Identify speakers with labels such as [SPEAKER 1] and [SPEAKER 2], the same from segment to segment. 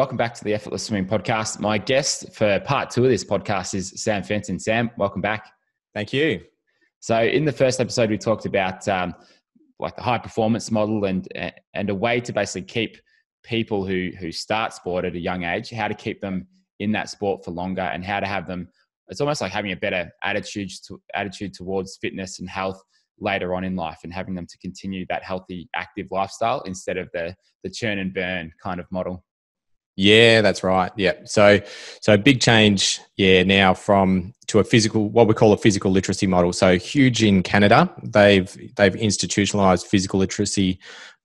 [SPEAKER 1] Welcome back to the Effortless Swimming Podcast. My guest for part two of this podcast is Sam Fenton. Sam, welcome back.
[SPEAKER 2] Thank you.
[SPEAKER 1] So, in the first episode, we talked about um, like the high performance model and and a way to basically keep people who who start sport at a young age, how to keep them in that sport for longer, and how to have them. It's almost like having a better attitude to, attitude towards fitness and health later on in life, and having them to continue that healthy, active lifestyle instead of the the churn and burn kind of model.
[SPEAKER 2] Yeah, that's right. Yeah. So so big change, yeah, now from to a physical what we call a physical literacy model. So huge in Canada. They've they've institutionalized physical literacy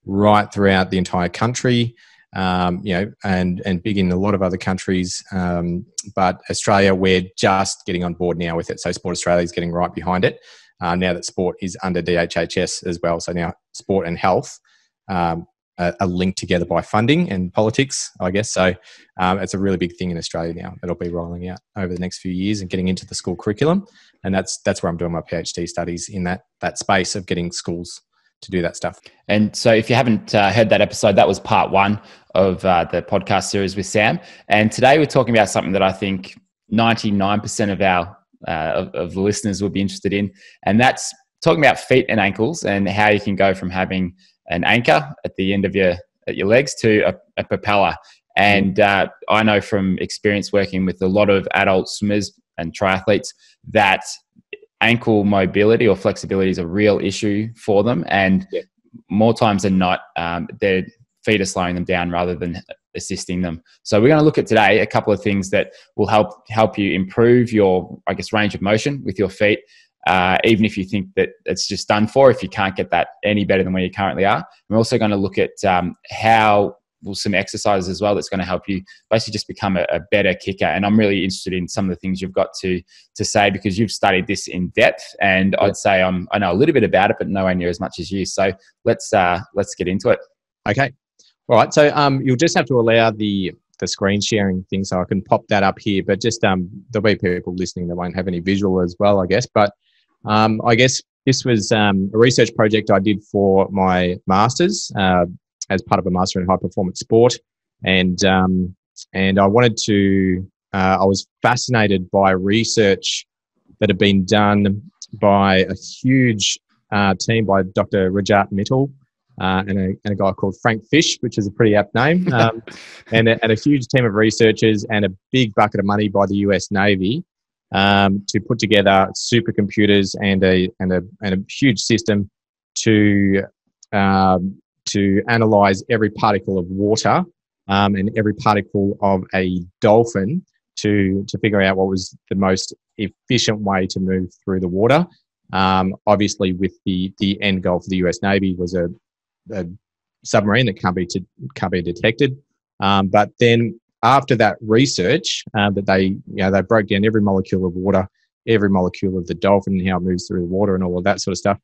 [SPEAKER 2] right throughout the entire country. Um, you know, and and big in a lot of other countries. Um, but Australia, we're just getting on board now with it. So Sport Australia is getting right behind it uh, now that sport is under DHHS as well. So now sport and health um, are, linked together by funding and politics, I guess. So um, it's a really big thing in Australia now that'll be rolling out over the next few years and getting into the school curriculum. And that's that's where I'm doing my PhD studies in that that space of getting schools to do that stuff.
[SPEAKER 1] And so, if you haven't uh, heard that episode, that was part one of uh, the podcast series with Sam. And today we're talking about something that I think 99% of our uh, of, of the listeners would be interested in, and that's talking about feet and ankles and how you can go from having an anchor at the end of your at your legs to a, a propeller. And uh, I know from experience working with a lot of adult swimmers and triathletes that ankle mobility or flexibility is a real issue for them. And yeah. more times than not, um, their feet are slowing them down rather than assisting them. So we're going to look at today a couple of things that will help help you improve your, I guess, range of motion with your feet uh, even if you think that it's just done for, if you can't get that any better than where you currently are. We're also going to look at um, how well, some exercises as well that's going to help you basically just become a, a, better kicker. And I'm really interested in some of the things you've got to to say because you've studied this in depth, and I'd say I'm I know a little bit about it, but nowhere near as much as you. So let's uh, let's get into it.
[SPEAKER 2] Okay. All right. So um, you'll just have to allow the the screen sharing thing, so I can pop that up here. But just um, there'll be people listening that won't have any visual as well, I guess. But um, I guess this was um, a research project I did for my master's uh, as part of a master in high performance sport, and um, and I wanted to. Uh, I was fascinated by research that had been done by a huge uh, team by Dr. Rajat Mittal uh, and, a, and, a, guy called Frank Fish, which is a pretty apt name, um, and, a, and, a, huge team of researchers and a big bucket of money by the US Navy um, to put together supercomputers and a and a and a huge system to um, to analyze every particle of water um, and every particle of a dolphin to to figure out what was the most efficient way to move through the water. Um, obviously, with the the end goal for the U.S. Navy was a, a submarine that can't be to, can't be detected. Um, but then after that research uh, that they you know they broke down every molecule of water every molecule of the dolphin and how it moves through the water and all of that sort of stuff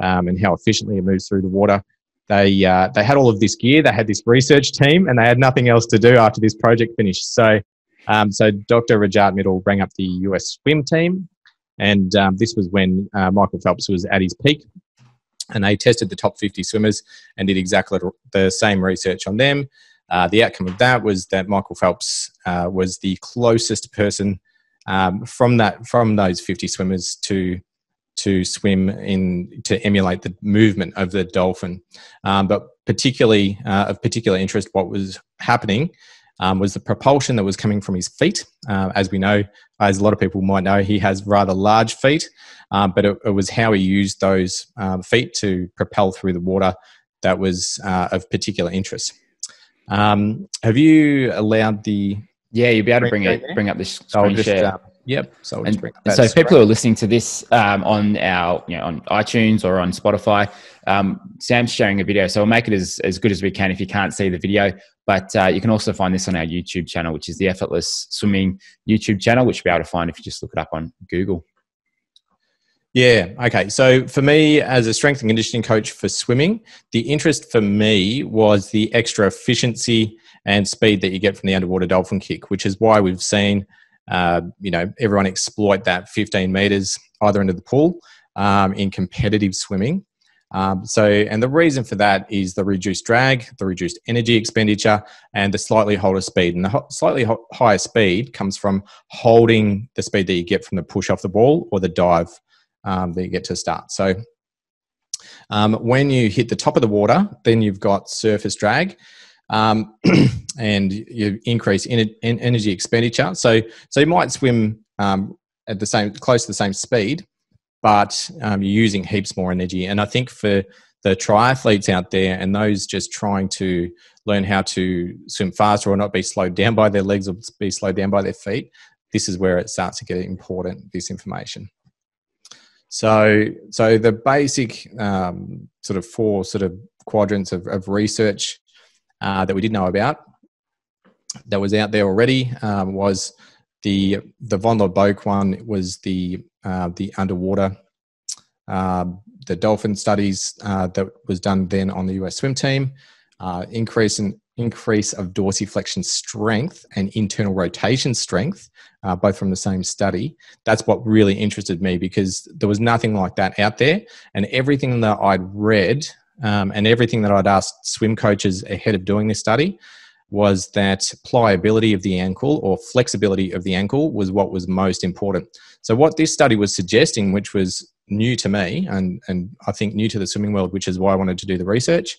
[SPEAKER 2] um, and how efficiently it moves through the water. They uh, they had all of this gear they had this research team and they had nothing else to do after this project finished. So um, so dr rajat mittal rang up the us swim team and um, this was when uh, michael phelps was at his peak and they tested the top 50 swimmers and did exactly the same research on them uh, the outcome of that was that Michael Phelps uh, was the closest person um, from that from those 50 swimmers to to swim in to emulate the movement of the dolphin. Um, but particularly uh, of particular interest, what was happening um, was the propulsion that was coming from his feet. Uh, as we know, as a lot of people might know, he has rather large feet, um, but it, it, was how he used those um, feet to propel through the water that was uh, of particular interest. Um, have you allowed the?
[SPEAKER 1] Yeah, you'll be able to bring it, bring up this screen just, share. Uh,
[SPEAKER 2] yep.
[SPEAKER 1] So, and, so people are listening to this um, on our, you know, on iTunes or on Spotify, um, Sam's sharing a video, so we'll make it as, as good as we can if you can't see the video. But uh, you can also find this on our YouTube channel, which is the Effortless Swimming YouTube channel, which you'll be able to find if you just look it up on Google.
[SPEAKER 2] Yeah. Okay. So for me, as a strength and conditioning coach for swimming, the interest for me was the extra efficiency and speed that you get from the underwater dolphin kick, which is why we've seen, uh, you know, everyone exploit that 15 meters either end of the pool um, in competitive swimming. Um, so, and the reason for that is the reduced drag, the reduced energy expenditure, and the slightly higher speed. And the ho- slightly ho- higher speed comes from holding the speed that you get from the push off the ball or the dive um, that you get to start. So, um, when you hit the top of the water, then you've got surface drag. Um, and you increase in, in energy expenditure. So, so you might swim um, at the same, close to the same speed, but um, you're using heaps more energy. And I think for the triathletes out there and those just trying to learn how to swim faster or not be slowed down by their legs or be slowed down by their feet, this is where it starts to get important. This information. So, so the basic um, sort of four sort of quadrants of, of research uh, that we did know about that was out there already um, was the the von Boak one. Was the uh, the underwater uh, the dolphin studies uh, that was done then on the US swim team. Uh, increase in increase of dorsiflexion strength and internal rotation strength, uh, both from the same study. That's what really interested me because there was nothing like that out there. And everything that I'd read um, and everything that I'd asked swim coaches ahead of doing this study was that pliability of the ankle or flexibility of the ankle was what was most important. So, what this study was suggesting, which was new to me and, and I think new to the swimming world, which is why I wanted to do the research,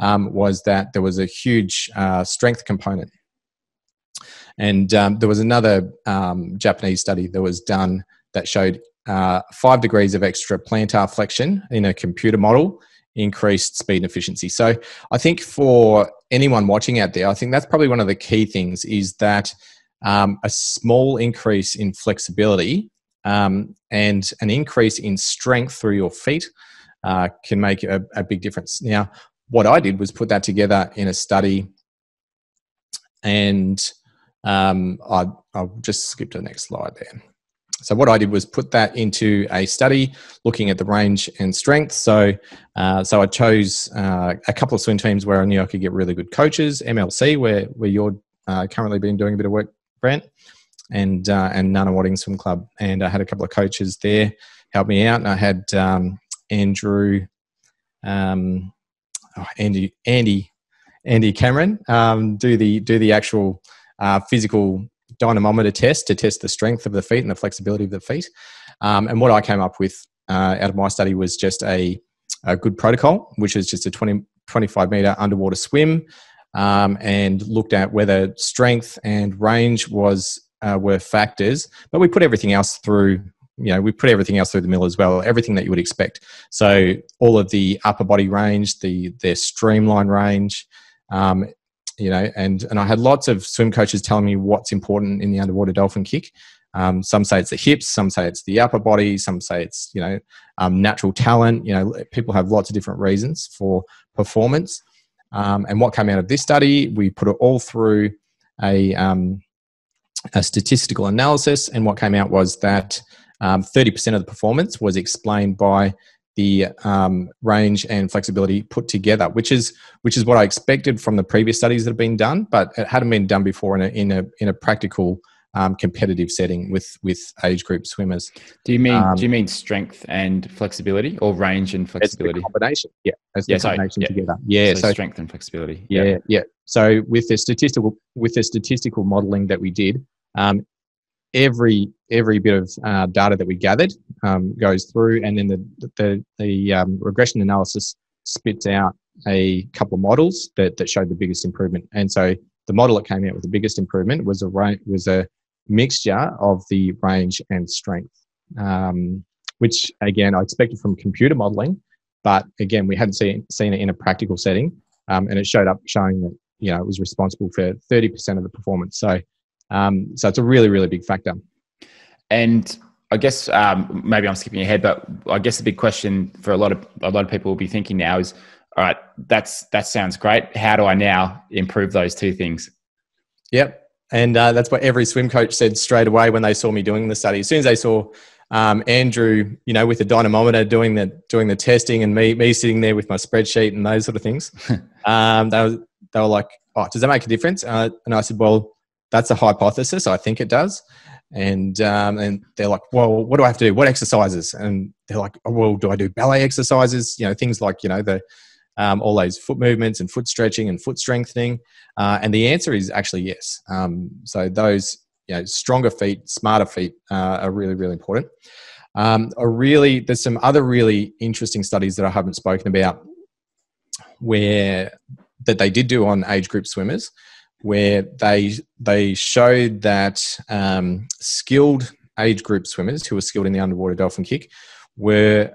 [SPEAKER 2] um, was that there was a huge uh, strength component. And um, there was another um, Japanese study that was done that showed uh, five degrees of extra plantar flexion in a computer model increased speed and efficiency. So I think for anyone watching out there, I think that's probably one of the key things is that um, a small increase in flexibility um, and an increase in strength through your feet uh, can make a, a, big difference. Now, what I did was put that together in a study, and um, I, I'll just skip to the next slide there. So what I did was put that into a study looking at the range and strength. So, uh, so I chose uh, a couple of swim teams where I knew I could get really good coaches. MLC, where where you're uh, currently been doing a bit of work, Brent, and uh, and Nunawading Swim Club, and I had a couple of coaches there help me out. And I had um, Andrew, um, Andy, Andy, Andy Cameron um, do the do the actual uh, physical dynamometer test to test the strength of the feet and the flexibility of the feet. Um, and what I came up with uh, out of my study was just a, a good protocol, which is just a 20, 25 meter underwater swim, um, and looked at whether strength and range was uh, were factors. But we put everything else through you know we put everything else through the mill as well everything that you would expect. So all of the upper body range the their streamline range um, you know and and i had lots of swim coaches telling me what's important in the underwater dolphin kick. Um, some say it's the hips some say it's the upper body some say it's you know um, natural talent you know people have lots of different reasons for performance. Um, and what came out of this study we put it all through a um, a statistical analysis and what came out was that um, 30% of the performance was explained by the um, range and flexibility put together, which is which is what I expected from the previous studies that have been done, but it hadn't been done before in a in a in a practical um, competitive setting with with age group swimmers.
[SPEAKER 1] Do you mean um, do you mean strength and flexibility, or range and flexibility?
[SPEAKER 2] combination, yeah, as yeah, combination yeah. together. Yeah,
[SPEAKER 1] so, so, strength and flexibility.
[SPEAKER 2] Yeah, yeah, yeah. So with the statistical with the statistical modelling that we did, um, every every bit of uh, data that we gathered um, goes through, and then the the, the um, regression analysis spits out a couple of models that, that showed the biggest improvement. And so the model that came out with the biggest improvement was a was a mixture of the range and strength, um, which again I expected from computer modeling, but again we hadn't seen seen it in a practical setting, um, and it showed up showing that you know it was responsible for 30% of the performance. So um, so it's a really, really big factor.
[SPEAKER 1] And I guess um, maybe I'm skipping ahead, but I guess the big question for a lot of a lot of people will be thinking now is, all right, that's that sounds great. How do I now improve those two things?
[SPEAKER 2] Yep, and uh, that's what every swim coach said straight away when they saw me doing the study. As soon as they saw um, Andrew, you know, with the dynamometer doing the doing the testing, and me me sitting there with my spreadsheet and those sort of things, um, they were they were like, "Oh, does that make a difference?" Uh, and I said, "Well, that's a hypothesis. I think it does. and um, and they're like, well, what do I have to do? What exercises? And they're like, oh, well, do I do ballet exercises? You know, things like you know the um, all those foot movements and foot stretching and foot strengthening. Uh, and the answer is actually yes. Um, so those you know stronger feet, smarter feet uh, are really really important. Um, really there's some other really interesting studies that I haven't spoken about where that they did do on age group swimmers where they they showed that um, skilled age group swimmers who were skilled in the underwater dolphin kick were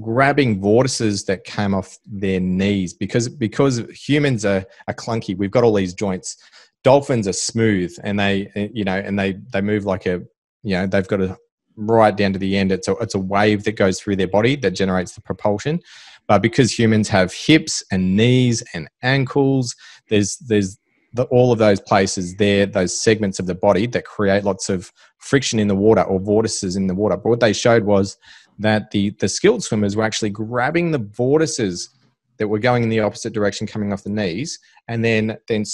[SPEAKER 2] grabbing vortices that came off their knees because because humans are, are clunky. We've got all these joints. Dolphins are smooth and they you know and they they move like a you know they've got a right down to the end. It's a, it's a wave that goes through their body that generates the propulsion. But because humans have hips and knees and ankles there's there's the, all of those places there, those segments of the body that create lots of friction in the water or vortices in the water. But what they showed was that the, the skilled swimmers were actually grabbing the vortices that were going in the opposite direction, coming off the knees, and then then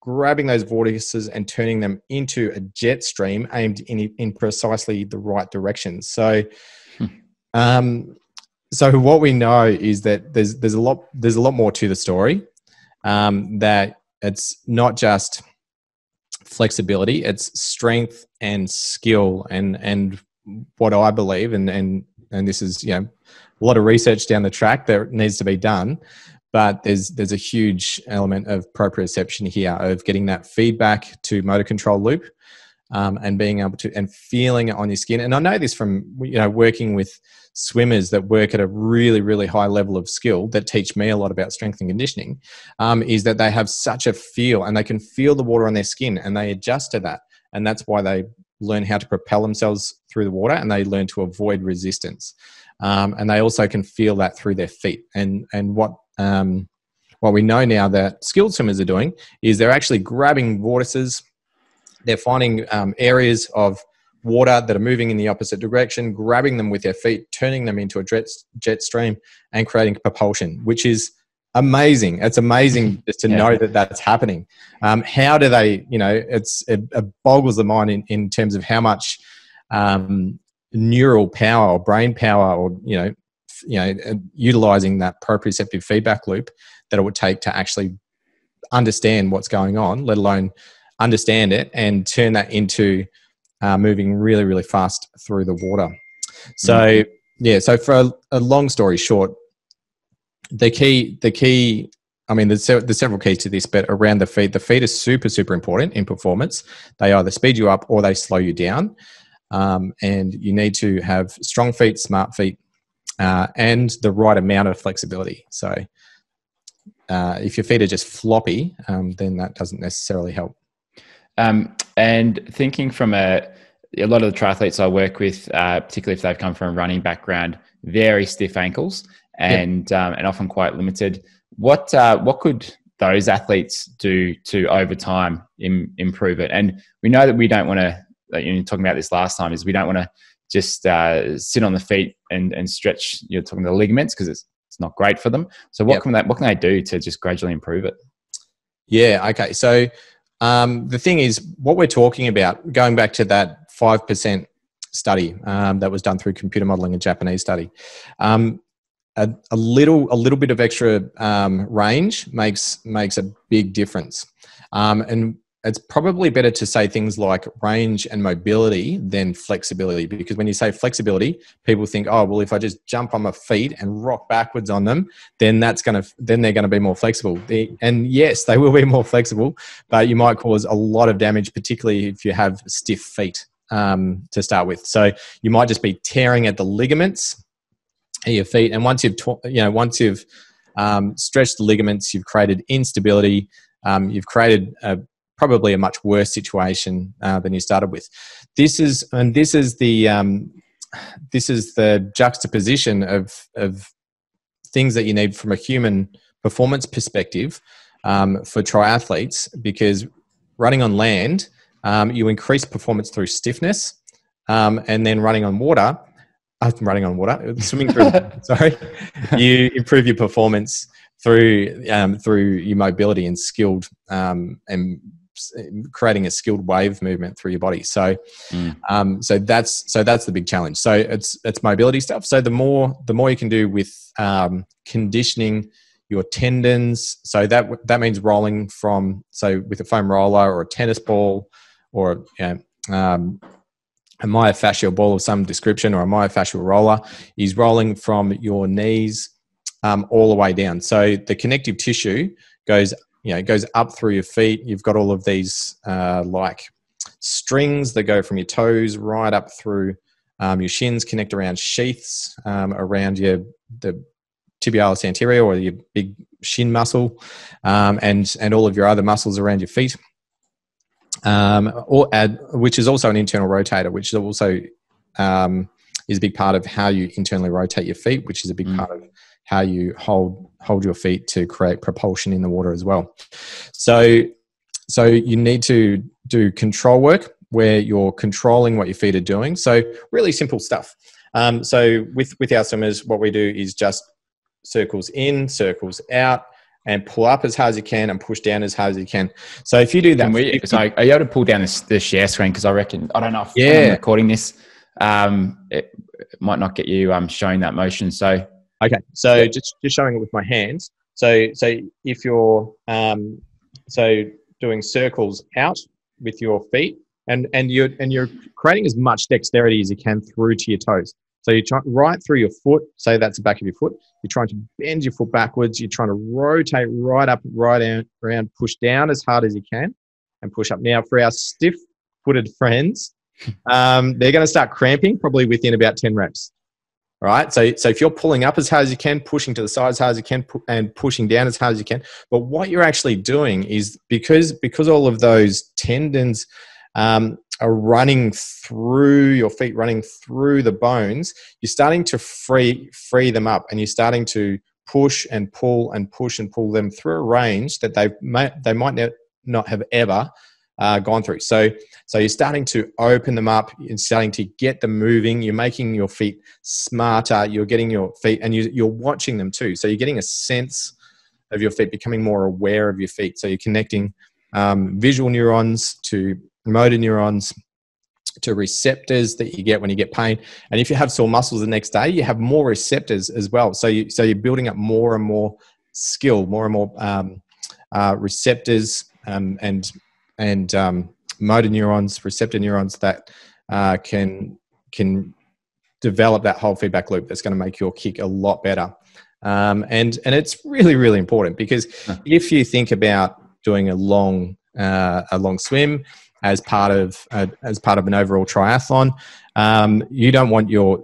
[SPEAKER 2] grabbing those vortices and turning them into a jet stream aimed in, in precisely the right direction. So, hmm. um, so what we know is that there's there's a lot there's a lot more to the story. Um, that it's not just flexibility; it's strength and skill, and and what I believe, and and and this is you know a lot of research down the track that needs to be done, but there's there's a huge element of proprioception here of getting that feedback to motor control loop um, and being able to and feeling it on your skin. And I know this from you know working with swimmers that work at a really really high level of skill that teach me a lot about strength and conditioning. Um, is that they have such a feel and they can feel the water on their skin and they adjust to that, and that's why they learn how to propel themselves through the water and they learn to avoid resistance. Um, and they also can feel that through their feet. And and what um, what we know now that skilled swimmers are doing is they're actually grabbing vortices they're finding um, areas of water that are moving in the opposite direction, grabbing them with their feet, turning them into a jet, jet stream, and creating propulsion, which is amazing. It's amazing just to yeah. know that that's happening. Um, how do they, you know, it's it, it, boggles the mind in, in terms of how much um, neural power or brain power or, you know, you know, utilizing that proprioceptive feedback loop that it would take to actually understand what's going on, let alone understand it and turn that into uh, moving really, really fast through the water. So, mm-hmm. yeah, so for a, a, long story short, the key, the key, I mean, there's, there's several keys to this, but around the feet, the feet is super, super important in performance. They either speed you up or they slow you down. Um, and you need to have strong feet, smart feet, uh, and the right amount of flexibility. So, uh, if your feet are just floppy, um, then that doesn't necessarily help.
[SPEAKER 1] Um, and thinking from a, a lot of the triathletes I work with, uh, particularly if they've come from a running background, very stiff ankles and yep. um, and often quite limited. What uh, what could those athletes do to over time Im- improve it? And we know that we don't want to. You know, talking about this last time is we don't want to just uh, sit on the feet and and stretch. You're talking the ligaments because it's it's not great for them. So what yep. can that what can they do to just gradually improve it?
[SPEAKER 2] Yeah. Okay. So um, the thing is, what we're talking about, going back to that 5% study um, that was done through computer modeling, a Japanese study, um, a, a, little, a little bit of extra um, range makes, makes a big difference. Um, and it's probably better to say things like range and mobility than flexibility because when you say flexibility people think oh well if i just jump on my feet and rock backwards on them then that's going to then they're going to be more flexible. And yes they will be more flexible but you might cause a lot of damage particularly if you have stiff feet um, to start with. So you might just be tearing at the ligaments of your feet and once you've you know once you've um, stretched the ligaments you've created instability um, you've created a probably a much worse situation uh, than you started with. This is and this is the um, this is the juxtaposition of of things that you need from a human performance perspective um, for triathletes because running on land um, you increase performance through stiffness um, and then running on water uh, running on water swimming through sorry you improve your performance through um, through your mobility and skilled um, and creating a skilled wave movement through your body. So,
[SPEAKER 1] Mm.
[SPEAKER 2] um, so that's so that's the big challenge. So it's it's mobility stuff. So the more the more you can do with um, conditioning your tendons. So that that means rolling from so with a foam roller or a tennis ball or you know, um, a myofascial ball of some description or a myofascial roller is rolling from your knees um, all the way down. So the connective tissue goes you know goes up through your feet. You've got all of these uh, like strings that go from your toes right up through um, your shins, connect around sheaths um, around your the tibialis anterior or your big shin muscle, um, and and all of your other muscles around your feet. Um, or add, which is also an internal rotator, which is also um, is a big part of how you internally rotate your feet, which is a big
[SPEAKER 1] Mm.
[SPEAKER 2] part of how you hold hold your feet to create propulsion in the water as well. So, so you need to do control work where you're controlling what your feet are doing. So, really simple stuff. Um, so, with with our swimmers, what we do is just circles in, circles out, and pull up as hard as you can and push down as hard as you can. So, if you do that,
[SPEAKER 1] we, so are you able to pull down this, the share screen? Because I reckon, I don't know if
[SPEAKER 2] Yeah.
[SPEAKER 1] I'm recording this, um, it, it might not get you um, showing that motion. So,
[SPEAKER 2] Okay, so just just showing it with my hands. So so if you're um, so doing circles out with your feet, and and you're and you're creating as much dexterity as you can through to your toes. So you try right through your foot. Say that's the back of your foot. You're trying to bend your foot backwards. You're trying to rotate right up, right out, around, push down as hard as you can, and push up. Now for our stiff-footed friends, um, they're going to start cramping probably within about ten reps right? So, so if you're pulling up as hard as you can, pushing to the side as hard as you can, pu- and pushing down as hard as you can, but what you're actually doing is because because all of those tendons um, are running through your feet, running through the bones, you're starting to free free them up, and you're starting to push and pull and push and pull them through a range that they may, they might not have ever uh, gone through. So, so you're starting to open them up. You're starting to get them moving. You're making your feet smarter. You're getting your feet, and you, you're watching them too. So you're getting a sense of your feet, becoming more aware of your feet. So you're connecting um, visual neurons to motor neurons to receptors that you get when you get pain. And if you have sore muscles the next day, you have more receptors as well. So you so you're building up more and more skill, more and more um, uh, receptors um, and and um, motor neurons, receptor neurons that uh, can can develop that whole feedback loop. That's going to make your kick a lot better. Um, and and it's really really important because if you think about doing a long uh, a long swim as part of uh, as part of an overall triathlon, um, you don't want your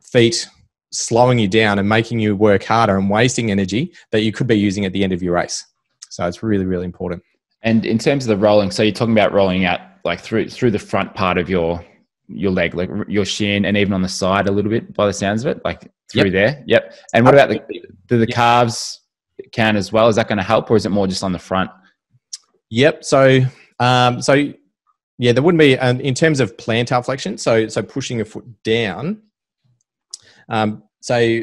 [SPEAKER 2] feet slowing you down and making you work harder and wasting energy that you could be using at the end of your race. So it's really really important.
[SPEAKER 1] And in terms of the rolling, so you're talking about rolling out like through through the front part of your your leg, like your shin, and even on the side a little bit, by the sounds of it, like through there. Yep. And what about the do the
[SPEAKER 2] Yep.
[SPEAKER 1] calves can as well? Is that going to help, or is it more just on the front?
[SPEAKER 2] Yep. So, um, so yeah, there wouldn't be um, in terms of plantar flexion. So, so pushing a foot down. Um, so,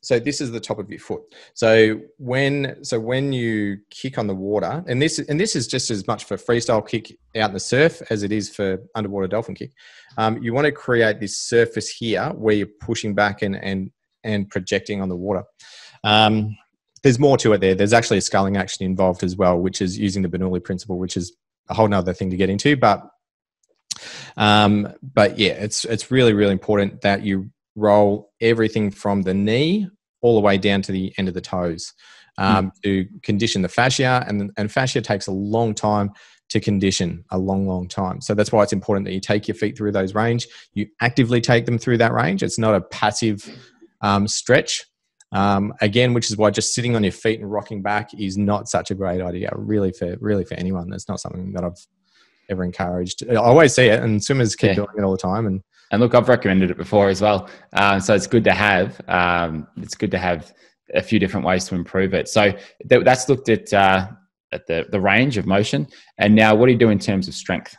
[SPEAKER 2] so this is the top of your foot. So when so when you kick on the water, and this and this is just as much for freestyle kick out in the surf as it is for underwater dolphin kick. Um, you want to create this surface here where you're pushing back and and and projecting on the water. Um, there's more to it there. There's actually a sculling action involved as well, which is using the Bernoulli principle, which is a whole nother thing to get into. But um, but yeah, it's it's really really important that you roll everything from the knee all the way down to the end of the toes um, to condition the fascia, and and fascia takes a long time to condition, a long long time. So that's why it's important that you take your feet through those range. You actively take them through that range. It's not a passive um, stretch. Um, again, which is why just sitting on your feet and rocking back is not such a great idea. Really for really for anyone, That's not something that I've ever encouraged. I always see it, and swimmers keep
[SPEAKER 1] Yeah.
[SPEAKER 2] doing it all the time. And
[SPEAKER 1] And look, I've recommended it before as well. Um, so it's good to have. Um, it's good to have a few different ways to improve it. So th- that's looked at uh, at the the range of motion. And now, what do you do in terms of strength?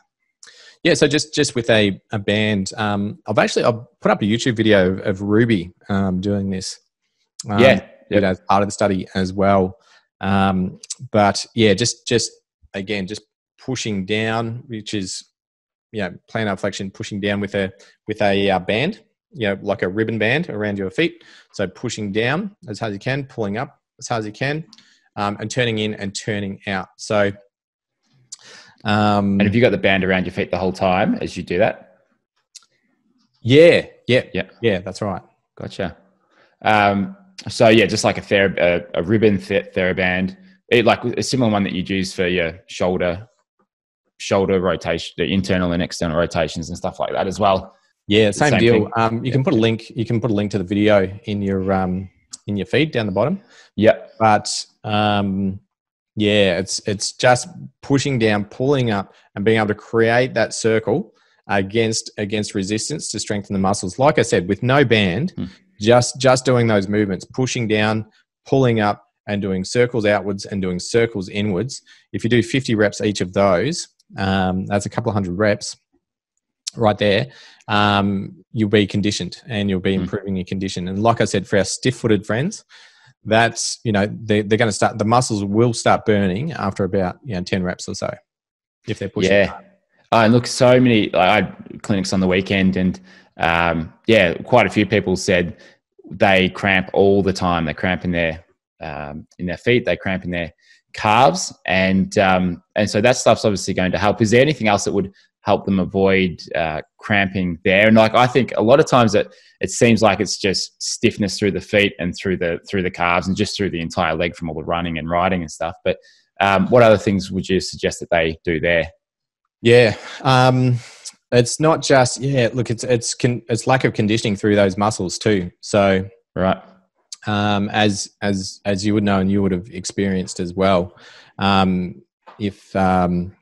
[SPEAKER 2] yeah, so just just with a a band, um, I've actually I've put up a YouTube video of, of Ruby um, doing this. Um,
[SPEAKER 1] yeah,
[SPEAKER 2] did as part of the study as well. Um, but yeah, just just again, just pushing down, which is you know plantar flexion, pushing down with a with a uh, band, you know, like a ribbon band around your feet. So pushing down as hard as you can, pulling up as hard as you can, um, and turning in and turning out. So.
[SPEAKER 1] Um, and have you got the band around your feet the whole time as you do that?
[SPEAKER 2] Yeah, yeah, yeah, yeah. That's right.
[SPEAKER 1] Gotcha. Um, so yeah, just like a, ther- a, a ribbon th- TheraBand, it, like a similar one that you'd use for your shoulder shoulder rotation, the internal and external rotations and stuff like that as well.
[SPEAKER 2] Yeah, same, same deal. Um, you yeah. can put a link. You can put a link to the video in your um, in your feed down the bottom.
[SPEAKER 1] Yep.
[SPEAKER 2] But um, yeah, it's it's just pushing down, pulling up, and being able to create that circle against against resistance to strengthen the muscles. Like I said, with no band, hmm. just just doing those movements, pushing down, pulling up, and doing circles outwards and doing circles inwards. If you do 50 reps each of those, um, that's a couple of hundred reps right there. Um, you'll be conditioned and you'll be hmm. improving your condition. And like I said, for our stiff-footed friends, that's you know they, they're going to start. The muscles will start burning after about you know 10 reps or so if they're pushing.
[SPEAKER 1] Yeah. Uh, and look, so many. Like, I had clinics on the weekend, and um, yeah, quite a few people said they cramp all the time. They cramp in their um, in their feet. They cramp in their calves, and um, and so that stuff's obviously going to help. Is there anything else that would help them avoid uh, cramping there? And like I think a lot of times it it seems like it's just stiffness through the feet and through the through the calves and just through the entire leg from all the running and riding and stuff. But um, what other things would you suggest that they do there?
[SPEAKER 2] Yeah. Um, it's not just yeah. Look, it's it's con- it's lack of conditioning through those muscles too. So
[SPEAKER 1] right,
[SPEAKER 2] um, as as as you would know and you would have experienced as well. Um, if um,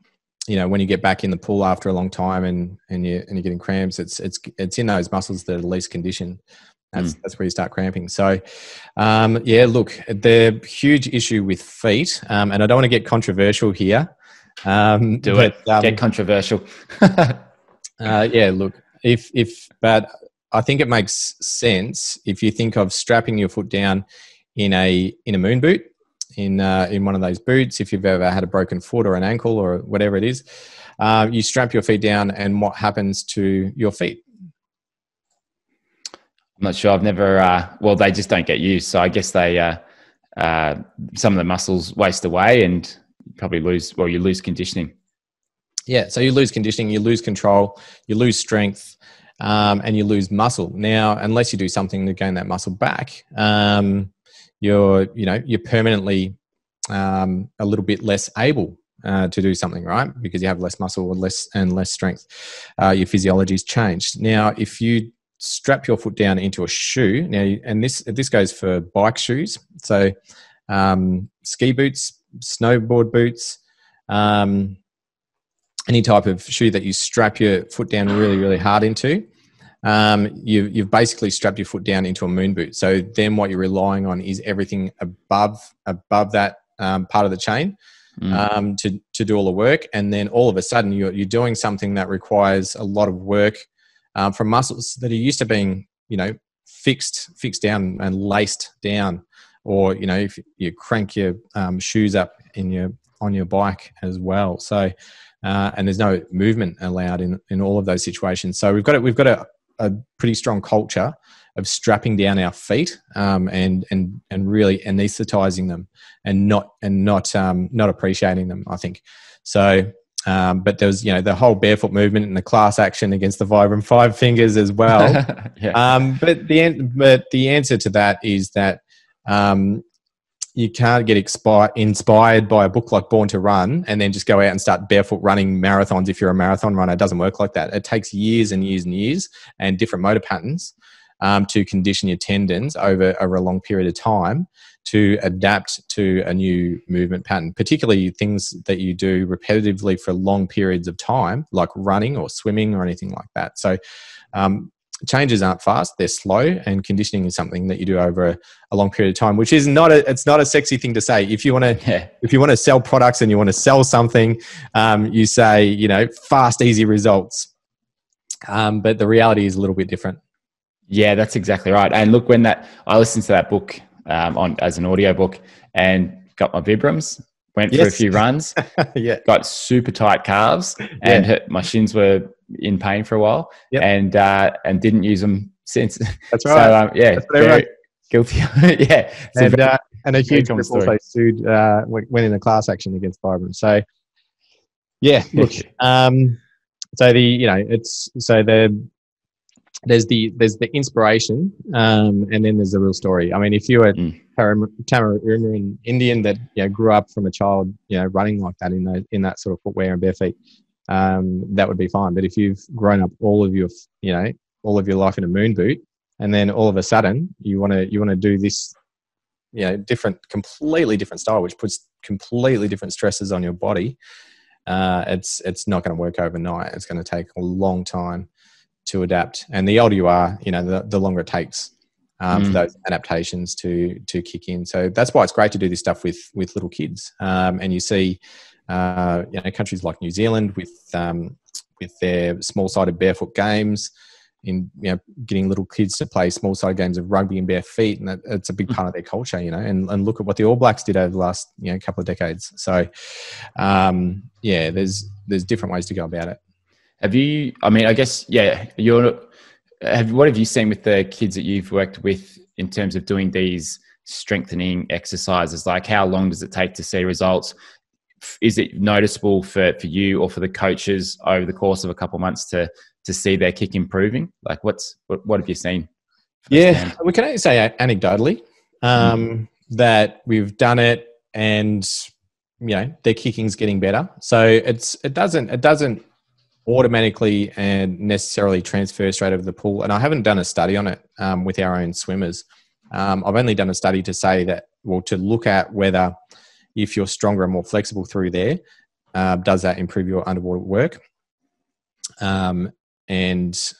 [SPEAKER 2] you know when you get back in the pool after a long time and and you and you're getting cramps, it's it's it's in those muscles that are least conditioned. That's mm. that's where you start cramping. So, um, yeah, look, the huge issue with feet, um, and I don't want to get controversial here.
[SPEAKER 1] Um, Do but, it. Get controversial.
[SPEAKER 2] uh, yeah, look, if if but I think it makes sense if you think of strapping your foot down in a in a moon boot, in uh, in one of those boots. If you've ever had a broken foot or an ankle or whatever it is, uh, you strap your feet down, and what happens to your feet?
[SPEAKER 1] I'm not sure. I've never. Uh, well, they just don't get used, so I guess they uh, uh, some of the muscles waste away, and probably lose. Well, you lose conditioning.
[SPEAKER 2] Yeah, so you lose conditioning, you lose control, you lose strength, um, and you lose muscle. Now, unless you do something to gain that muscle back, um, you're you know you're permanently um, a little bit less able uh, to do something, right? Because you have less muscle and less and less strength. Uh, your physiology's changed. Now, if you strap your foot down into a shoe, now, and this this goes for bike shoes, so um, ski boots, snowboard boots, um, any type of shoe that you strap your foot down really, really hard into. Um, you, you've basically strapped your foot down into a moon boot. So then what you're relying on is everything above above that um, part of the chain mm. um, to, to do all the work. And then all of a sudden you're, you're doing something that requires a lot of work um, from muscles that are used to being, you know, fixed, fixed down and laced down or you know if you crank your um, shoes up in your on your bike as well. So uh, and there's no movement allowed in in all of those situations. So we've got it. We've got a, a pretty strong culture of strapping down our feet um, and and and really anesthetizing them and not and not um, not appreciating them. I think so. Um, but there was, you know, the whole barefoot movement and the class action against the Vibram Five Fingers as well. yeah. um, but the but the answer to that is that um, you can't get expi- inspired by a book like Born to Run and then just go out and start barefoot running marathons if you're a marathon runner. It doesn't work like that. It takes years and years and years and different motor patterns um, to condition your tendons over, over a long period of time to adapt to a new movement pattern, particularly things that you do repetitively for long periods of time, like running or swimming or anything like that. So, um, changes aren't fast they're slow and conditioning is something that you do over a, a, long period of time which is not a it's not a sexy thing to say. If you want to yeah. if you want to sell products and you want to sell something um, you say you know fast easy results. Um, but the reality is a little bit different.
[SPEAKER 1] Yeah that's exactly right. And look when that i listened to that book um, on as an audio book and got my vibrams went yes. for a few runs.
[SPEAKER 2] yeah.
[SPEAKER 1] Got super tight calves and yeah. my shins were in pain for a while yep. and uh, and didn't use them since.
[SPEAKER 2] That's right. So, um,
[SPEAKER 1] yeah, very guilty. yeah.
[SPEAKER 2] And, uh, and a huge group also sued, uh, went in a class action against Vibram. So, yeah, look, um, so the, you know, it's, so the, there's the there's the inspiration um, and then there's the real story. I mean if you're a mm. Tamil indian that you know, grew up from a child you know running like that in the, in that sort of footwear and bare feet um, that would be fine. But if you've grown up all of your you know all of your life in a moon boot and then all of a sudden you want to you want to do this you know different completely different style which puts completely different stresses on your body uh, it's it's not going to work overnight. It's going to take a long time to adapt. And the older you are, you know, the, the longer it takes um, mm. for those adaptations to to kick in. So that's why it's great to do this stuff with with little kids. Um, and you see, uh, you know, countries like New Zealand with um, with their small sided barefoot games. In you know, getting little kids to play small sided games of rugby and bare feet, and that, it's a big part of their culture, you know. And, and look at what the All Blacks did over the last you know couple of decades. So, um, yeah, there's there's different ways to go about it.
[SPEAKER 1] Have you? I mean, I guess yeah. You're. Have what have you seen with the kids that you've worked with in terms of doing these strengthening exercises? Like, how long does it take to see results? Is it noticeable for for you or for the coaches over the course of a couple of months to to see their kick improving? Like, what's what, what have you seen?
[SPEAKER 2] Yeah, we can only say anecdotally um, mm. that we've done it, and you know their kicking's getting better. So it's it doesn't it doesn't automatically and necessarily transfer straight over the pool. And I haven't done a study on it um, with our own swimmers. Um, I've only done a study to say that, well, to look at whether if you're stronger and more flexible through there, uh, does that improve your underwater work? Um, and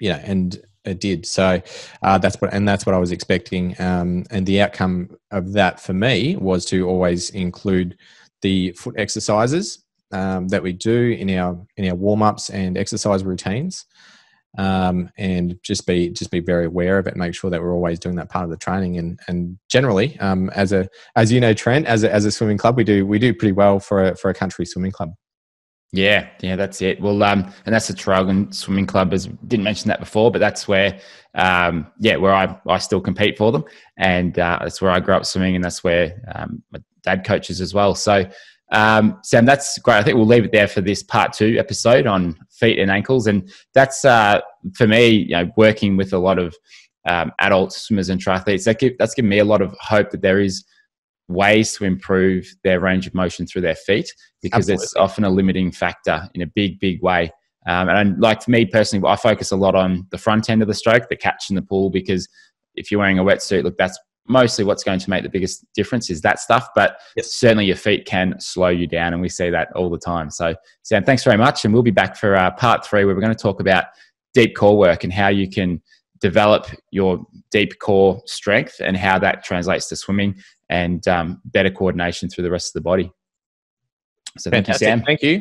[SPEAKER 2] you know, and it did. So uh, that's what, and that's what I was expecting. Um, and the outcome of that for me was to always include the foot exercises um, that we do in our in our warm ups and exercise routines, um, and just be just be very aware of it. Make sure that we're always doing that part of the training. And and generally, um, as a as you know, Trent, as a, as a swimming club, we do we do pretty well for a, for a country swimming club.
[SPEAKER 1] Yeah, yeah, that's it. Well, um, and that's the Traralgon Swimming Club. As didn't mention that before, but that's where, um, yeah, where I I still compete for them, and uh, that's where I grew up swimming, and that's where um, my dad coaches as well. So um, Sam, that's great. I think we'll leave it there for this part two episode on feet and ankles. And that's uh, for me, you know, working with a lot of um, adult swimmers and triathletes. That give, that's given me a lot of hope that there is ways to improve their range of motion through their feet because Absolutely. it's often a limiting factor in a big, big way. Um, and like for me personally, I focus a lot on the front end of the stroke, the catch in the pool, because if you're wearing a wetsuit, look, that's mostly what's going to make the biggest difference is that stuff. But yes. certainly your feet can slow you down, and we see that all the time. So, Sam, thanks very much, and we'll be back for uh, part three where we're going to talk about deep core work and how you can develop your deep core strength and how that translates to swimming and um, better coordination through the rest of the body. So,
[SPEAKER 2] Fantastic.
[SPEAKER 1] thank you, Sam.
[SPEAKER 2] Thank you.